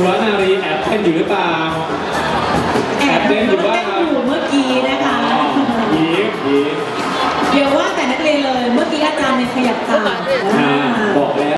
สุวรรารีแอบเต้นอยู่หรือเปล่า แอบเต้นอยู่เมื่อกี้นะคะยิ้มยิ้มเดี๋ยวว่าแต่นักเรียนเลย เมื่อกี้อาจารย์เนี่ยขยับตามาบอกแล้ว